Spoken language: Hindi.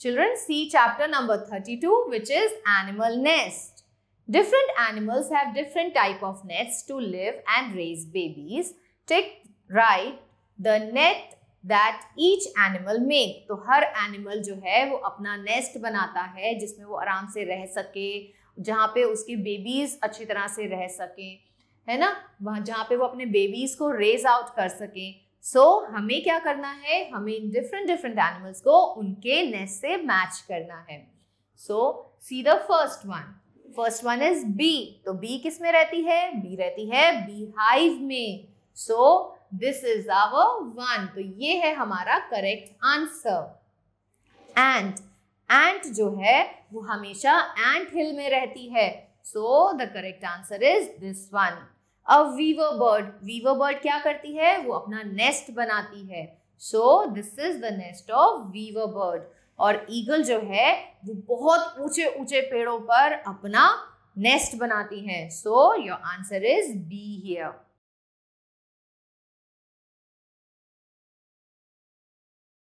Children, see chapter number 32, which is animal nest. Different animals have different type of nests to live and raise babies. Take right the net that each animal make. तो हर animal जो है वो अपना nest बनाता है जिसमें वो आराम से रह सके जहाँ पे उसकी बेबीज अच्छी तरह से रह सके है ना वहाँ जहाँ पे वो अपने बेबीज को रेज आउट कर सके सो so, हमें क्या करना है? हमें डिफरेंट डिफरेंट एनिमल्स को उनके नेस्ट से मैच करना है। So see the first one first one is bee तो बी किसमें रहती है? बी रहती है बी हाइव में। So this is our one तो ये है हमारा करेक्ट आंसर एंड एंट जो है वो हमेशा एंट हिल में रहती है। So the correct answer is this one a weaver bird weaver bird क्या करती है? वो अपना नेस्ट बनाती है. So this is the nest of weaver bird और ईगल जो है, वो बहुत ऊँचे ऊँचे पेड़ों पर अपना नेस्ट बनाती है. So your answer is B here